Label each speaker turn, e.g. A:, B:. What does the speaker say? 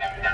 A: Yeah.